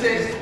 связи.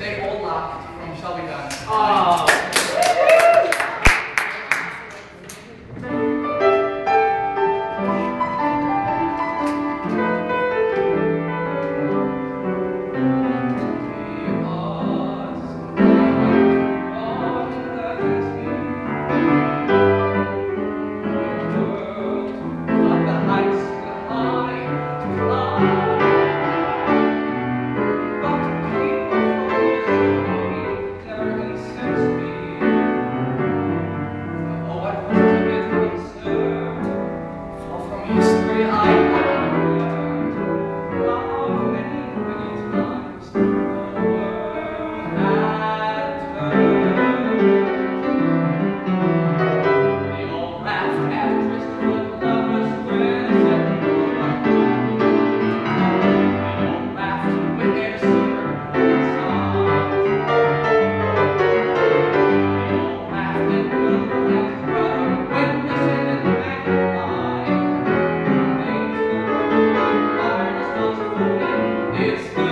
It's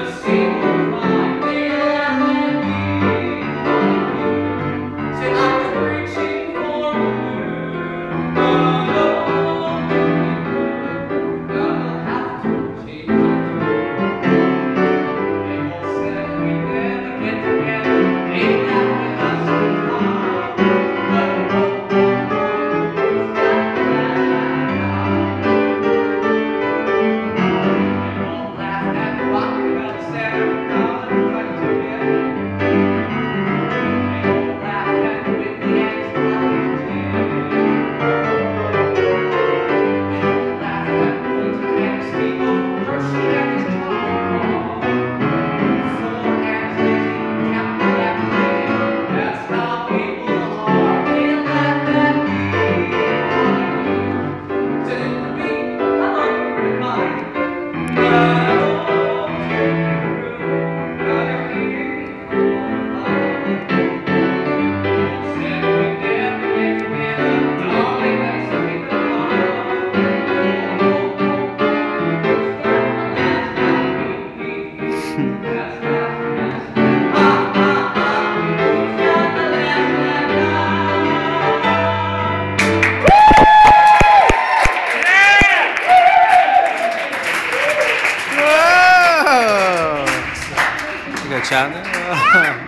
钱呢？啊